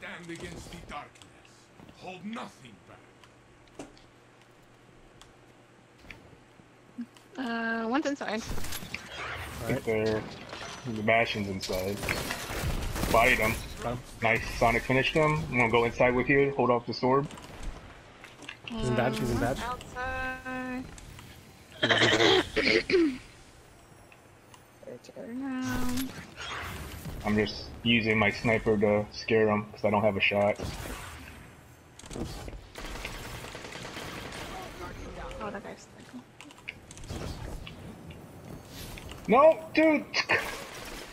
stand against the darkness. Hold nothing back. Uh, one's inside. I think they're the Bastion's inside. Bodied him. Got. Nice. Sonic finished him. I'm gonna go inside with you. Hold off the sword. He's in badge, he's in badge. Outside. Turn around. I'm just using my sniper to scare him because I don't have a shot. Oh, that guy's. No, dude.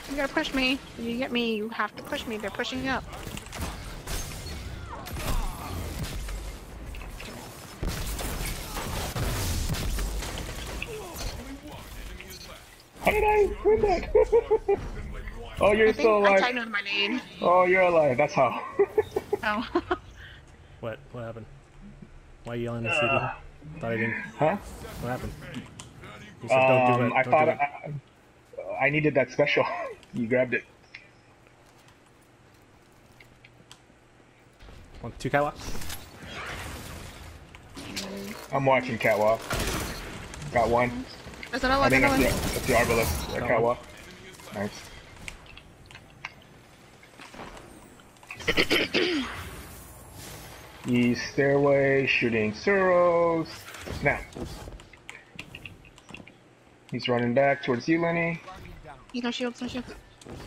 You gotta push me. You get me. You have to push me. They're pushing up. How did I win that? oh, you're I think still I alive. tagged with my name. Oh, you're alive. That's how. Oh. What? What happened? Why are you yelling at CD? Thought I didn't. huh? What happened? You said don't do Um, it. I don't thought do it. I, I needed that special. you grabbed it. One, two catwalk. I'm watching Catwalk. Got one. There's another I one. think Another that's one. the, that's the Arbalest. Uh, Catwalk. Nice. East stairway, shooting Suros. Now. He's running back towards you, Lenny. He's no shields. No shields.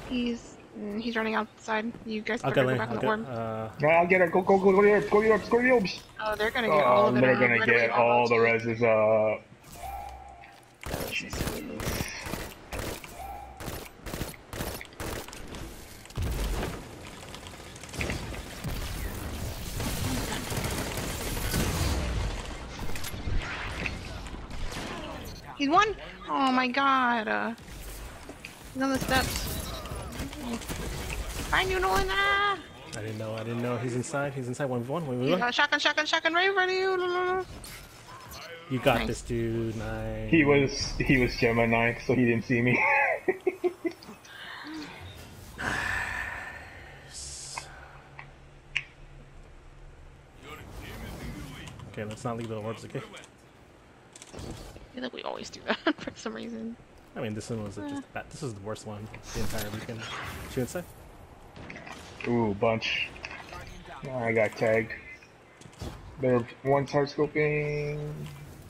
He's mm, he's running outside. You guys I'll better get go Lane. back on I'll the get. orb. Uh, No, I'll get her. Go, go, go, go to the orbs. Go to the orbs. Go to the orbs. Oh, they're gonna get Oh, all of it. they're gonna right away get on all the boats. reses. Uh, He's one. Oh my god. Uh, he's on the steps. Find you, Nolan. Ah! I didn't know. I didn't know he's inside. He's inside. One v one. One v He one. got shotgun, shotgun, shotgun right in front of you. You got Nice. this, dude. Nice. he was he was Gemini, so he didn't see me. Okay, let's not leave the orbs. Okay. I feel like we always do that for some reason. I mean, this one was just uh. bad. This is the worst one the entire weekend. Shoot say. Ooh, bunch. I got tagged. They're one hard scoping.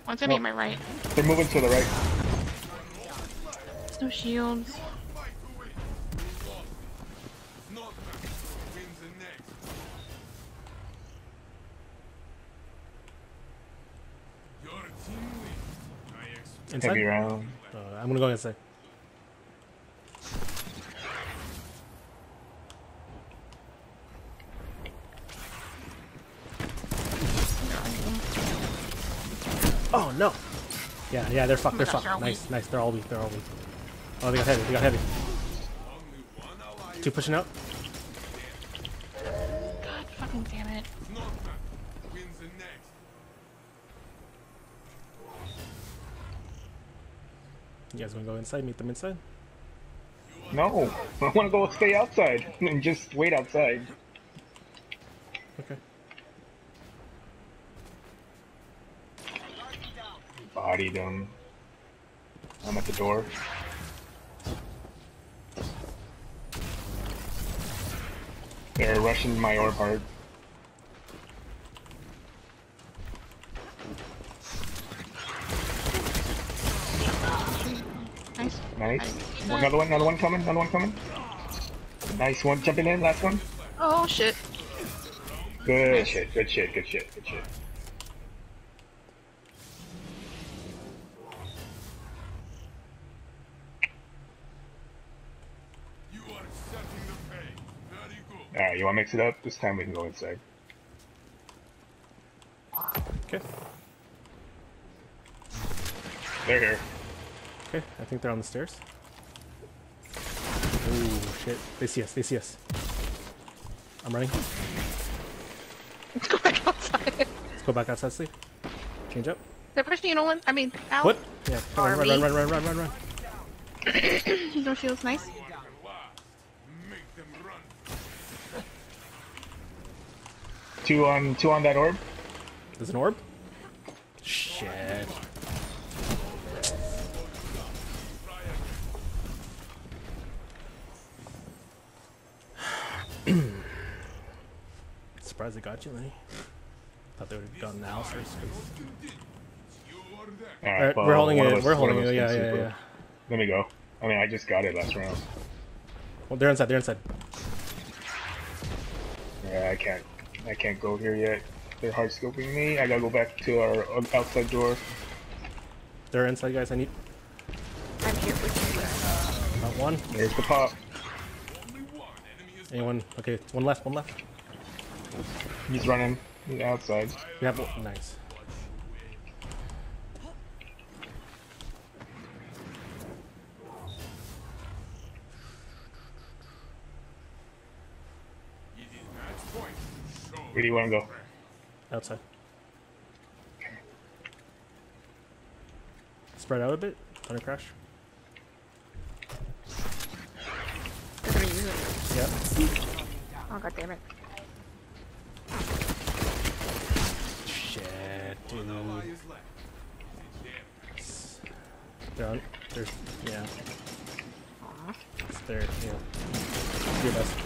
One's gonna be Oh. my right. They're moving to the right. There's no shields. Inside. Heavy round. Uh, I'm gonna go inside. Oh no! Yeah, yeah, they're fucked. They're gosh, fucked. Nice, nice. They're all weak. They're all weak. Oh, they got heavy. They got heavy. only one ally. Two pushing out. God fucking damn it. You guys wanna go inside? Meet them inside. No, I want to go stay outside and just wait outside. Okay. Bodied him. I'm at the door. They're rushing my orb hard. Nice. Nice. Another one, another one coming, another one coming. Nice one, jumping in, last one. Oh shit. Good shit, good shit, good shit, good shit. You are accepting the pay. Very good. Alright, you wanna mix it up? This time we can go inside. Okay. They're here. Okay. I think they're on the stairs. Oh shit! They see us. They see us. I'm running. Let's go back outside. Let's go back outside, sleep. Change up. They're pushing you, Nolan. I mean, out. What? Yeah. Come on, run, run, run, run, run, run, run. He's no shields. Nice. Make them run. two on two on that orb. There's an orb? Shit. Surprised they got you, Lenny. Thought they would have gotten Alistair. You are Alright, well, we're holding it. We're holding it. Yeah, can yeah, yeah. Let me go. I mean, I just got it last round. Well, they're inside. They're inside. Yeah, I can't. I can't go here yet. They're hard scoping me. I gotta go back to our um, outside door. They're inside, guys. I need I'm here for you. not one. There's the pop. Only one enemy is Anyone? Okay, one left. One left. He's running. He's outside. We have. Nice. It is match point. Show Where do you want to go? Outside. Spread out a bit. Thunder crash. They're gonna use it. Yep. Oh god damn it. Shit, dude. ally is left. Is it? They're Yeah. It's there. Yeah. Do your best.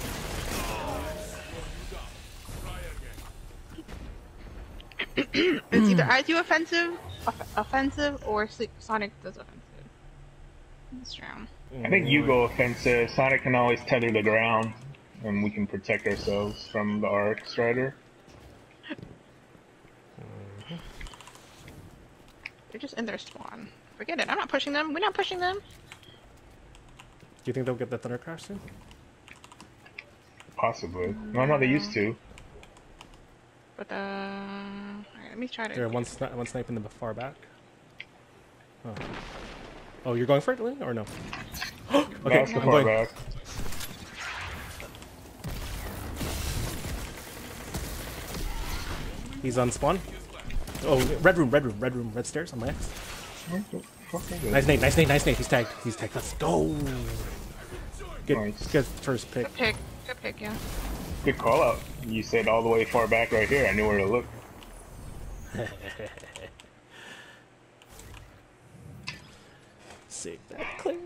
It's either I do offensive, off- offensive, or Sleep Sonic does offensive. This round. I think you go offensive. Sonic can always tether the ground, and we can protect ourselves from the Arc Strider. They're just in their spawn. Forget it. I'm not pushing them. We're not pushing them. Do you think they'll get the thunder crash soon? Possibly. No, no, they used to. But uh, alright, let me try to. There, one sni- one sniping the far back. Oh. Oh, you're going for it, Lynn, or no? okay, That's the I'm far going. back. He's on spawn. Oh, red room, red room, red room, red stairs on my X. What the fuck is it? Nice nade, nice nade, nice nade. He's tagged. He's tagged. Let's go. Good, Nice. good first pick. Good pick. Good pick. Yeah. Good call out. You said all the way far back right here. I knew where to look. Save that clip.